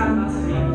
começar nossa.